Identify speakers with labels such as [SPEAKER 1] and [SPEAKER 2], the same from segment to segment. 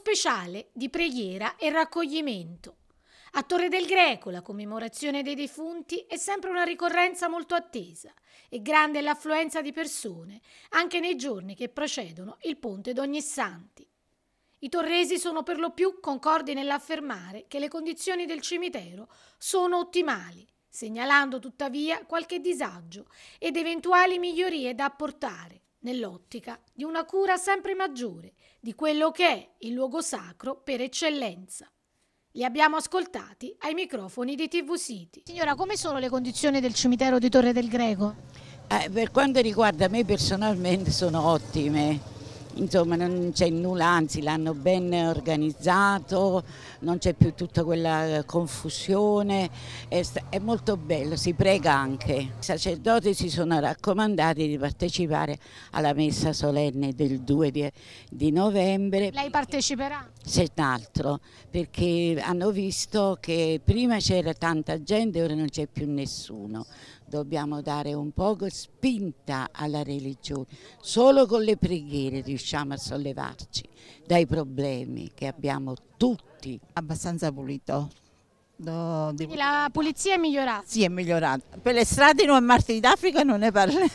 [SPEAKER 1] speciale di preghiera e raccoglimento. A Torre del Greco la commemorazione dei defunti è sempre una ricorrenza molto attesa e grande è l'affluenza di persone, anche nei giorni che precedono il ponte d'Ognissanti. I torresi sono per lo più concordi nell'affermare che le condizioni del cimitero sono ottimali, segnalando tuttavia qualche disagio ed eventuali migliorie da apportare nell'ottica di una cura sempre maggiore di quello che è il luogo sacro per eccellenza. Li abbiamo ascoltati ai microfoni di TV City. Signora, come sono le condizioni del cimitero di Torre del Greco?
[SPEAKER 2] Eh, per quanto riguarda me personalmente sono ottime insomma non c'è nulla, anzi l'hanno ben organizzato, non c'è più tutta quella confusione, è, è, molto bello, si prega anche. I sacerdoti si sono raccomandati di partecipare alla messa solenne del 2 di, di novembre.
[SPEAKER 1] Lei parteciperà?
[SPEAKER 2] Senz'altro, perché hanno visto che prima c'era tanta gente, ora non c'è più nessuno dobbiamo dare un poco spinta alla religione. Solo con le preghiere riusciamo a sollevarci dai problemi che abbiamo tutti.
[SPEAKER 3] Abbastanza pulito.
[SPEAKER 1] No, Quindi la pulizia è migliorata?
[SPEAKER 3] Sì, è migliorata. Per le strade non Marte d'Africa non ne parliamo.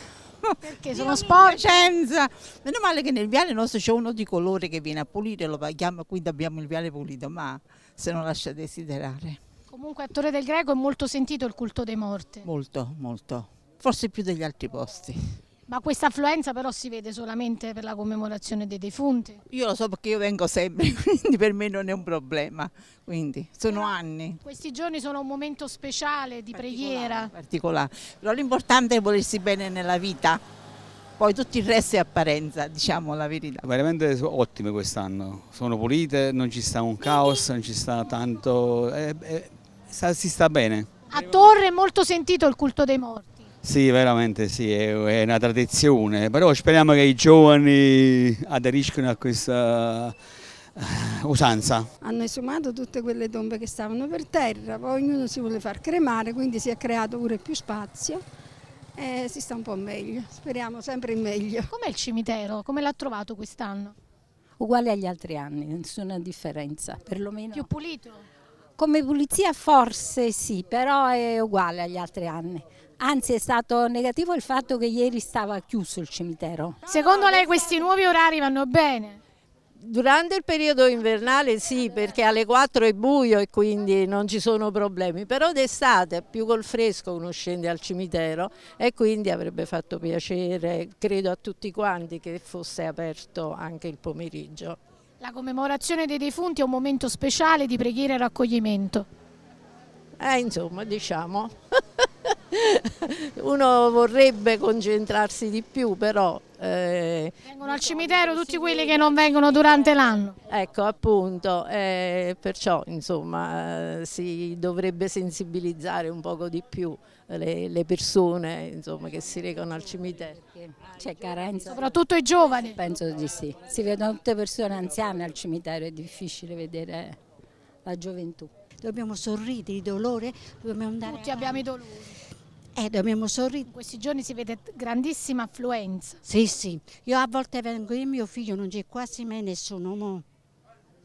[SPEAKER 1] Perché sono sporche?
[SPEAKER 3] Meno male che nel viale nostro c'è uno di colore che viene a pulire, lo paghiamo, quindi abbiamo il viale pulito, ma se non lascia desiderare.
[SPEAKER 1] Comunque a Torre del Greco è molto sentito il culto dei morti.
[SPEAKER 3] Molto, molto. Forse più degli altri posti.
[SPEAKER 1] Ma questa affluenza però si vede solamente per la commemorazione dei defunti?
[SPEAKER 3] Io lo so perché io vengo sempre, quindi per me non è un problema. Quindi sono però anni.
[SPEAKER 1] Questi giorni sono un momento speciale di particolare, preghiera.
[SPEAKER 3] Particolare. Però l'importante è volersi bene nella vita. Poi tutto il resto è apparenza, diciamo la verità.
[SPEAKER 4] Veramente ottime quest'anno, sono pulite, non ci sta un caos, non ci sta tanto, è, è, si sta bene.
[SPEAKER 1] A Torre è molto sentito il culto dei morti.
[SPEAKER 4] Sì, veramente sì, è una tradizione, però speriamo che i giovani aderiscano a questa eh, usanza.
[SPEAKER 5] Hanno esumato tutte quelle tombe che stavano per terra, poi ognuno si vuole far cremare, quindi si è creato pure più spazio e si sta un po' meglio, speriamo sempre in meglio.
[SPEAKER 1] Com'è il cimitero? Come l'ha trovato quest'anno?
[SPEAKER 6] Uguale agli altri anni, nessuna differenza, perlomeno.
[SPEAKER 1] Più pulito?
[SPEAKER 6] Come pulizia forse sì, però è uguale agli altri anni. Anzi è stato negativo il fatto che ieri stava chiuso il cimitero.
[SPEAKER 1] Secondo lei questi nuovi orari vanno bene?
[SPEAKER 7] Durante il periodo invernale sì, perché alle 4 è buio e quindi non ci sono problemi, però d'estate più col fresco uno scende al cimitero e quindi avrebbe fatto piacere, credo a tutti quanti, che fosse aperto anche il pomeriggio.
[SPEAKER 1] La commemorazione dei defunti è un momento speciale di preghiera e raccoglimento.
[SPEAKER 7] Eh, insomma, diciamo, uno vorrebbe concentrarsi di più, però...
[SPEAKER 1] Eh, vengono al cimitero tutti quelli che non vengono durante l'anno.
[SPEAKER 7] Ecco, appunto, eh, perciò, insomma, eh, si dovrebbe sensibilizzare un poco di più le, le persone insomma, che si recano al cimitero.
[SPEAKER 6] C'è carenza.
[SPEAKER 1] Soprattutto i giovani?
[SPEAKER 6] Penso di sì. Si vedono tutte persone anziane al cimitero, è difficile vedere la gioventù.
[SPEAKER 8] Dobbiamo sorridere di dolore, dobbiamo andare...
[SPEAKER 1] Tutti abbiamo i dolori.
[SPEAKER 8] Eh, dobbiamo sorridere.
[SPEAKER 1] In questi giorni si vede grandissima affluenza.
[SPEAKER 8] Sì, sì. Io a volte vengo io e mio figlio, non c'è quasi mai nessuno, mo.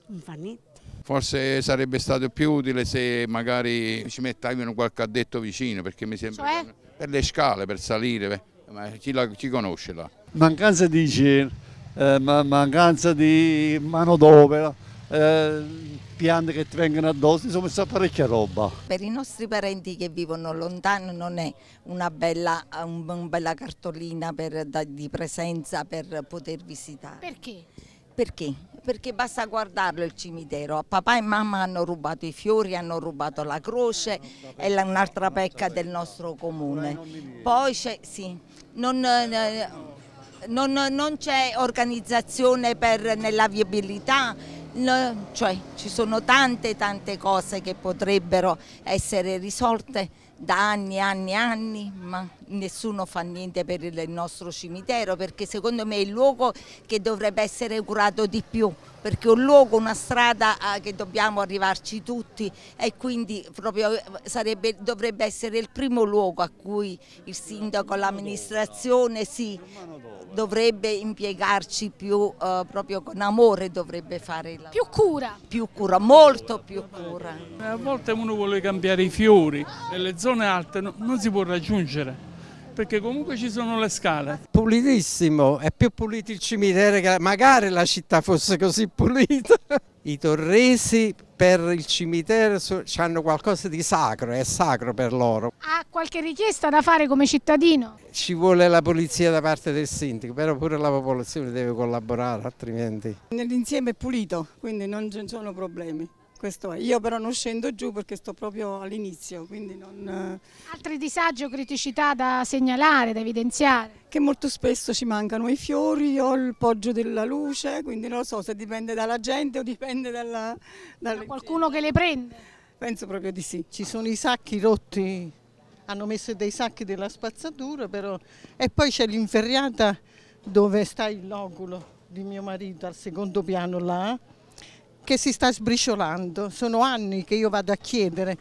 [SPEAKER 8] non fa niente.
[SPEAKER 9] Forse sarebbe stato più utile se magari ci mettavano qualche addetto vicino, perché mi sembra
[SPEAKER 1] cioè?
[SPEAKER 9] per le scale, per salire, ma chi, la, chi conosce là?
[SPEAKER 10] Mancanza di igiene, eh, mancanza di manodopera, piante che ti vengono addosso, insomma sta parecchia roba.
[SPEAKER 11] Per i nostri parenti che vivono lontano non è una bella, una bella cartolina per, di presenza per poter visitare.
[SPEAKER 1] Perché?
[SPEAKER 11] Perché? Perché basta guardarlo il cimitero. Papà e mamma hanno rubato i fiori, hanno rubato la croce, è un'altra pecca del nostro comune. Poi c'è, sì, non, eh, non, non c'è organizzazione per, nella viabilità, no, cioè ci sono tante tante cose che potrebbero essere risolte da anni e anni e anni, ma nessuno fa niente per il nostro cimitero perché secondo me è il luogo che dovrebbe essere curato di più perché è un luogo, una strada eh, che dobbiamo arrivarci tutti e quindi proprio eh, sarebbe, dovrebbe essere il primo luogo a cui il sindaco, l'amministrazione si dovrebbe impiegarci più eh, proprio con amore dovrebbe fare il
[SPEAKER 1] Più cura.
[SPEAKER 11] più cura, molto più cura.
[SPEAKER 12] A volte uno vuole cambiare i fiori, nelle zone alte no- non si può raggiungere perché comunque ci sono le scale.
[SPEAKER 13] Pulitissimo, è più pulito il cimitero che magari la città fosse così pulita. I torresi per il cimitero hanno qualcosa di sacro, è sacro per loro.
[SPEAKER 1] Ha qualche richiesta da fare come cittadino?
[SPEAKER 13] Ci vuole la polizia da parte del sindaco, però pure la popolazione deve collaborare, altrimenti.
[SPEAKER 14] Nell'insieme è pulito, quindi non ci sono problemi. Questo è. Io però non scendo giù perché sto proprio all'inizio, quindi non,
[SPEAKER 1] Altri disagi o criticità da segnalare, da evidenziare?
[SPEAKER 14] che molto spesso ci mancano i fiori o il poggio della luce, quindi non lo so se dipende dalla gente o dipende dalla, dalle-
[SPEAKER 1] qualcuno che le prende.
[SPEAKER 14] Penso proprio di sì.
[SPEAKER 15] Ci sono i sacchi rotti, hanno messo dei sacchi della spazzatura però e poi c'è l'inferriata dove sta il loculo di mio marito al secondo piano là che si sta sbriciolando. Sono anni che io vado a chiedere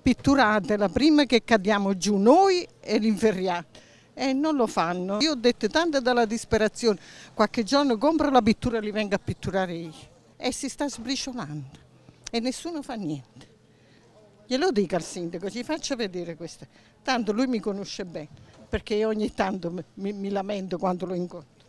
[SPEAKER 15] pitturatela prima che cadiamo giù noi e l'inferriata e non lo fanno. Io ho detto tanto dalla disperazione, qualche giorno compro la pittura e li vengo a pitturare io e si sta sbriciolando e nessuno fa niente. Glielo dica al sindaco, ci faccia vedere queste. Tanto lui mi conosce bene, perché ogni tanto mi- mi lamento quando lo incontro.